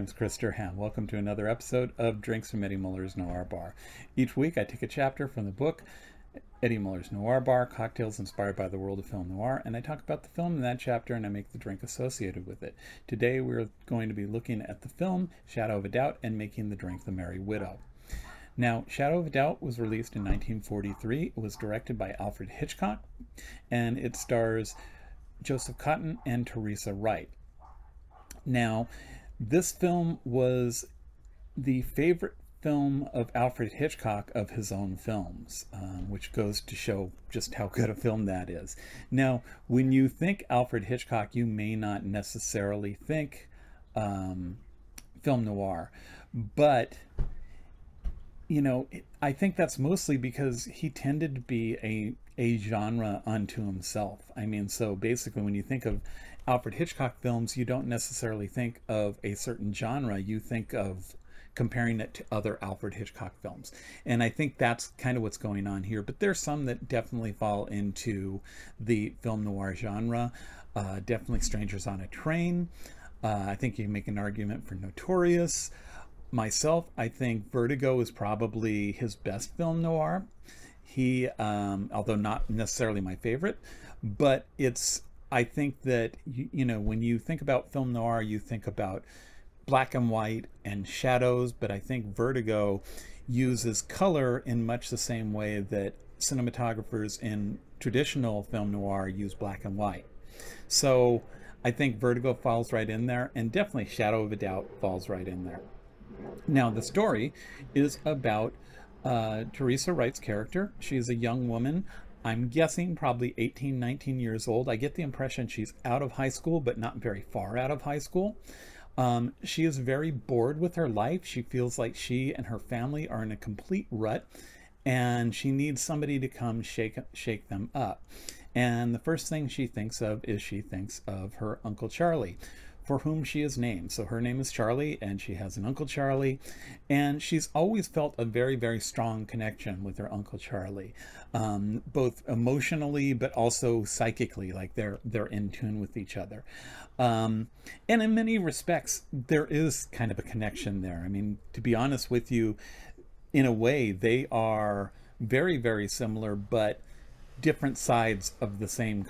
name is Chris Sturhann. Welcome to another episode of Drinks from Eddie Muller's Noir Bar. Each week I take a chapter from the book Eddie Muller's Noir Bar, Cocktails Inspired by the World of Film Noir, and I talk about the film in that chapter and I make the drink associated with it. Today we're going to be looking at the film Shadow of a Doubt and making the drink The Merry Widow. Now, Shadow of a Doubt was released in 1943. It was directed by Alfred Hitchcock and it stars Joseph Cotten and Teresa Wright. Now, this film was the favorite film of Alfred Hitchcock of his own films, um, which goes to show just how good a film that is. Now, when you think Alfred Hitchcock, you may not necessarily think um, film noir, but you know, I think that's mostly because he tended to be a a genre unto himself. I mean, so basically, when you think of Alfred Hitchcock films, you don't necessarily think of a certain genre. You think of comparing it to other Alfred Hitchcock films. And I think that's kind of what's going on here. But there's some that definitely fall into the film noir genre. Uh, definitely Strangers on a Train. Uh, I think you make an argument for Notorious. Myself, I think Vertigo is probably his best film noir. He, um, although not necessarily my favorite, but it's I think that you, you know when you think about film noir, you think about black and white and shadows, but I think Vertigo uses color in much the same way that cinematographers in traditional film noir use black and white. So I think Vertigo falls right in there, and definitely Shadow of a Doubt falls right in there. Now, the story is about uh, Teresa Wright's character. She's a young woman I'm guessing probably 18, 19 years old. I get the impression she's out of high school, but not very far out of high school. Um, she is very bored with her life. She feels like she and her family are in a complete rut and she needs somebody to come shake, shake them up. And the first thing she thinks of is she thinks of her Uncle Charlie, for whom she is named. So her name is Charlie, and she has an Uncle Charlie, and she's always felt a very, very strong connection with her Uncle Charlie, um, both emotionally but also psychically, like they're they're in tune with each other. Um, and in many respects, there is kind of a connection there. I mean, to be honest with you, in a way, they are very, very similar, but different sides of the same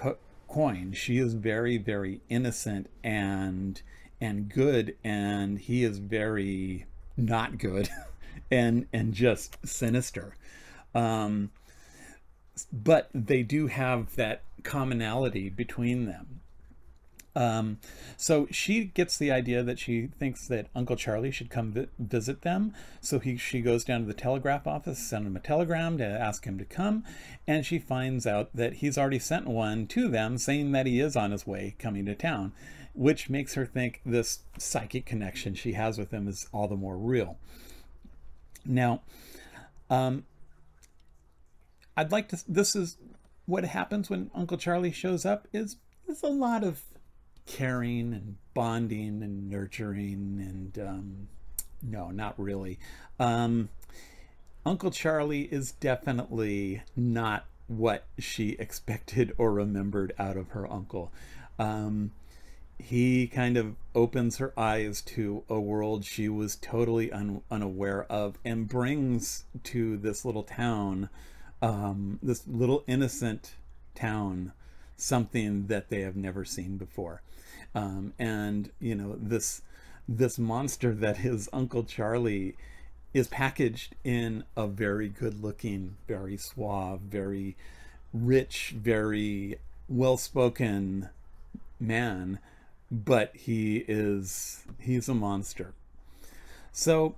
coin. She is very, very innocent and and good, and he is very not good and and just sinister. Um, but they do have that commonality between them. Um, so she gets the idea that she thinks that Uncle Charlie should come vi visit them. So he, she goes down to the telegraph office, send him a telegram to ask him to come. And she finds out that he's already sent one to them saying that he is on his way coming to town, which makes her think this psychic connection she has with him is all the more real. Now, um, I'd like to, this is what happens when Uncle Charlie shows up is there's a lot of caring and bonding and nurturing and um, no, not really. Um, Uncle Charlie is definitely not what she expected or remembered out of her uncle. Um, he kind of opens her eyes to a world she was totally un unaware of and brings to this little town, um, this little innocent town, something that they have never seen before. Um, and you know this this monster that his uncle Charlie is packaged in a very good looking, very suave, very rich, very well spoken man, but he is he's a monster. So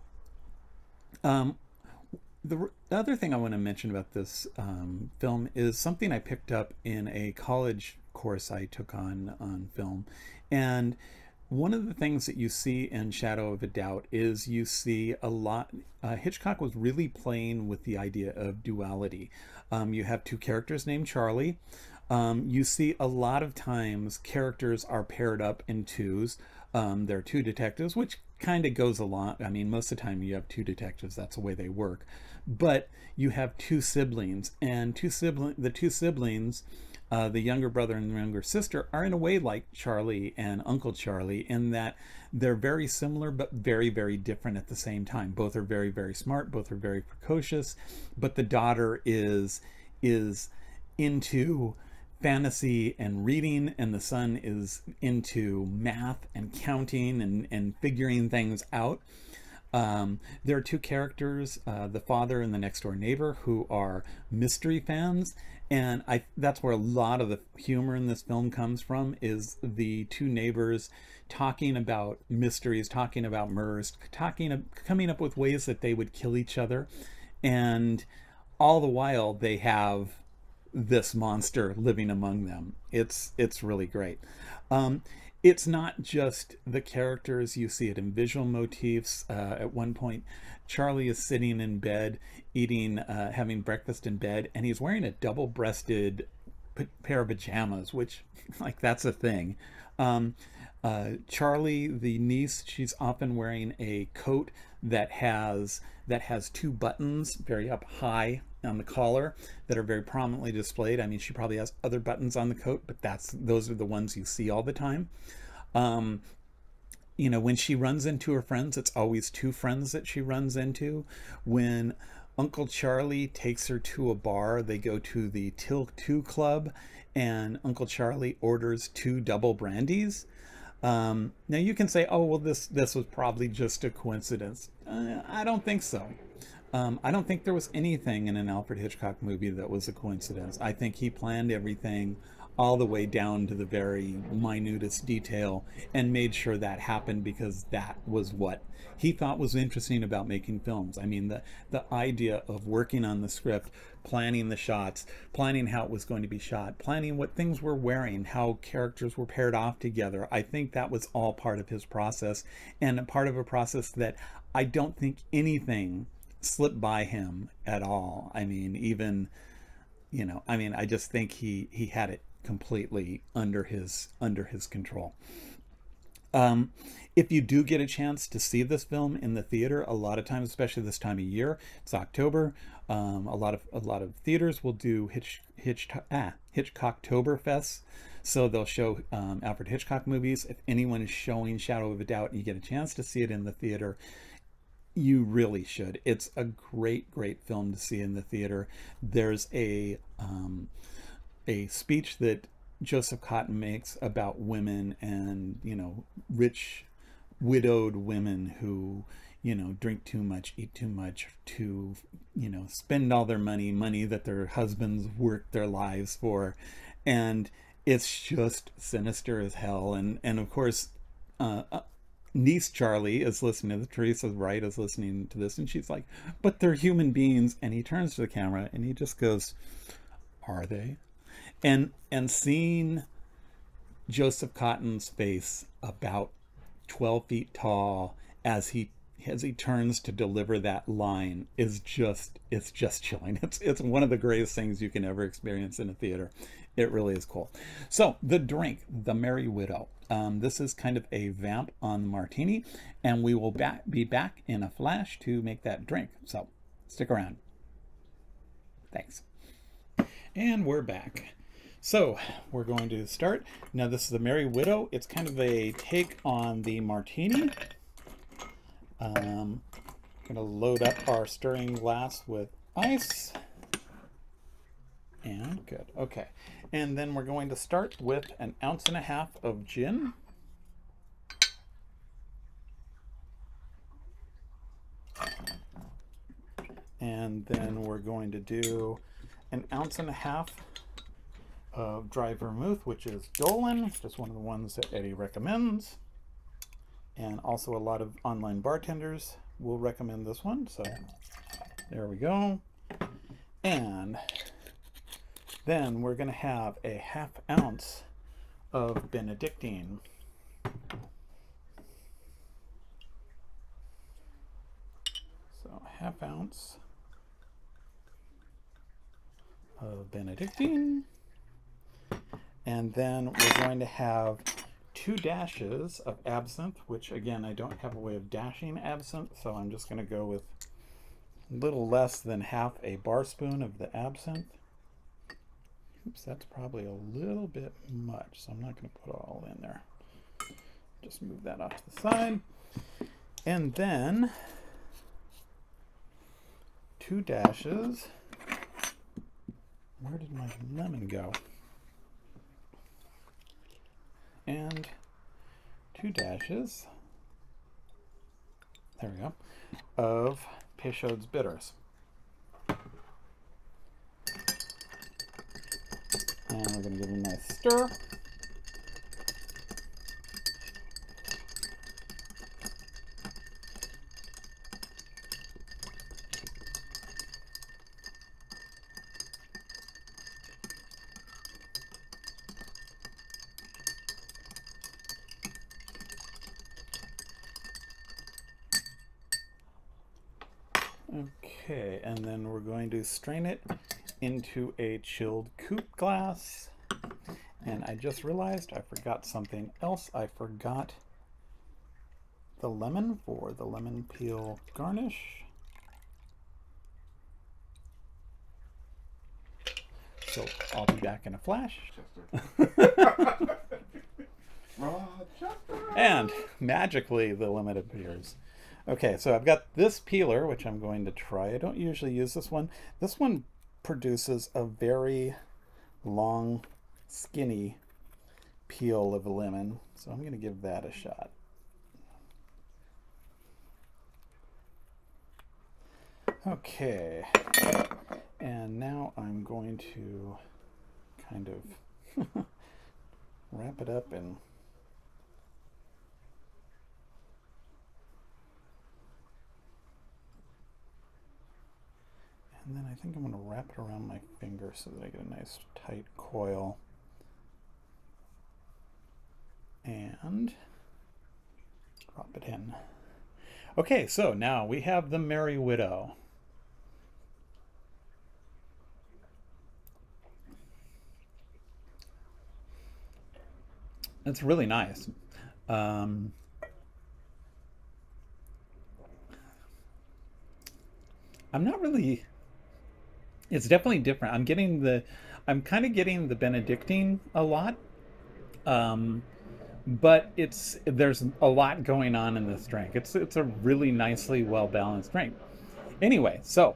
um, the other thing I want to mention about this um, film is something I picked up in a college course I took on on film, and one of the things that you see in Shadow of a Doubt is you see a lot. Uh, Hitchcock was really playing with the idea of duality. Um, you have two characters named Charlie. Um, you see a lot of times characters are paired up in twos. Um, there are two detectives, which kind of goes along. I mean, most of the time you have two detectives. That's the way they work. But you have two siblings, and two sibling the two siblings uh, the younger brother and the younger sister are in a way like Charlie and Uncle Charlie in that they're very similar but very, very different at the same time. Both are very, very smart, both are very precocious, but the daughter is is into fantasy and reading and the son is into math and counting and, and figuring things out um, there are two characters uh, the father and the next door neighbor who are mystery fans and I that's where a lot of the humor in this film comes from is the two neighbors talking about mysteries talking about murders talking coming up with ways that they would kill each other and all the while they have this monster living among them. It's it's really great. Um, it's not just the characters you see it in visual motifs. Uh, at one point, Charlie is sitting in bed, eating, uh, having breakfast in bed, and he's wearing a double-breasted pair of pajamas, which, like, that's a thing. Um, uh, Charlie, the niece, she's often wearing a coat that has that has two buttons very up high on the collar that are very prominently displayed. I mean, she probably has other buttons on the coat, but that's those are the ones you see all the time. Um, you know, when she runs into her friends, it's always two friends that she runs into. When Uncle Charlie takes her to a bar, they go to the Till 2 Club, and Uncle Charlie orders two double brandies. Um, now you can say, oh, well, this, this was probably just a coincidence. Uh, I don't think so. Um, I don't think there was anything in an Alfred Hitchcock movie that was a coincidence. I think he planned everything all the way down to the very minutest detail and made sure that happened because that was what he thought was interesting about making films. I mean, the, the idea of working on the script, planning the shots, planning how it was going to be shot, planning what things were wearing, how characters were paired off together. I think that was all part of his process and part of a process that I don't think anything slipped by him at all. I mean, even, you know, I mean, I just think he, he had it completely under his under his control. Um, if you do get a chance to see this film in the theater, a lot of times, especially this time of year, it's October. Um, a lot of a lot of theaters will do Hitch Hitch ah Hitchcocktoberfest, so they'll show um, Alfred Hitchcock movies. If anyone is showing Shadow of a Doubt and you get a chance to see it in the theater, you really should. It's a great, great film to see in the theater. There's a um, a speech that Joseph Cotten makes about women and, you know, rich widowed women who, you know, drink too much, eat too much, to, you know, spend all their money, money that their husbands worked their lives for. And it's just sinister as hell. And, and of course, uh, uh niece Charlie is listening to the Teresa Wright is listening to this and she's like, but they're human beings. And he turns to the camera and he just goes, are they? And and seeing Joseph Cotten's face about 12 feet tall as he as he turns to deliver that line is just it's just chilling. It's it's one of the greatest things you can ever experience in a theater. It really is cool. So the drink the merry widow. Um, this is kind of a vamp on the martini and we will back, be back in a flash to make that drink. So stick around. Thanks. And we're back so we're going to start. Now this is the Merry Widow. It's kind of a take on the Martini. Um, going to load up our stirring glass with ice. And good. Okay. And then we're going to start with an ounce and a half of gin. And then we're going to do an ounce and a half of dry vermouth, which is Dolin, just one of the ones that Eddie recommends. And also a lot of online bartenders will recommend this one. So there we go. And then we're going to have a half ounce of Benedictine. So half ounce of Benedictine. And then we're going to have two dashes of absinthe, which again, I don't have a way of dashing absinthe, so I'm just going to go with a little less than half a bar spoon of the absinthe. Oops, that's probably a little bit much, so I'm not going to put all in there. Just move that off to the side. And then two dashes. Where did my lemon go? And two dashes, there we go, of Peychaud's bitters. And we're going to give it a nice stir. Okay, and then we're going to strain it into a chilled coupe glass. And I just realized I forgot something else. I forgot the lemon for the lemon peel garnish. So I'll be back in a flash. and magically the lemon appears. Okay, so I've got this peeler, which I'm going to try. I don't usually use this one. This one produces a very long, skinny peel of a lemon. So I'm going to give that a shot. Okay, and now I'm going to kind of wrap it up and And then I think I'm going to wrap it around my finger so that I get a nice tight coil. And drop it in. Okay, so now we have the Merry Widow. It's really nice. Um, I'm not really it's definitely different. I'm getting the, I'm kind of getting the Benedictine a lot, um, but it's there's a lot going on in this drink. It's it's a really nicely well balanced drink. Anyway, so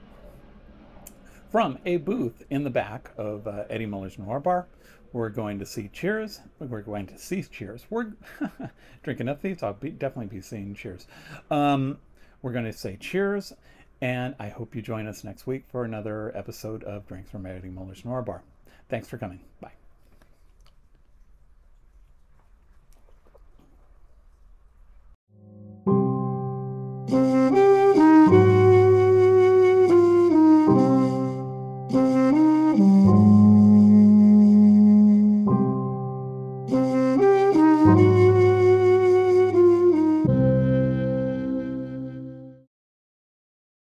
from a booth in the back of uh, Eddie Muller's Noir Bar, we're going to see Cheers. We're going to see Cheers. We're drinking up these. I'll be, definitely be seeing Cheers. Um, we're going to say Cheers and I hope you join us next week for another episode of Drinks from Eddie Muller's Noir Bar. Thanks for coming. Bye.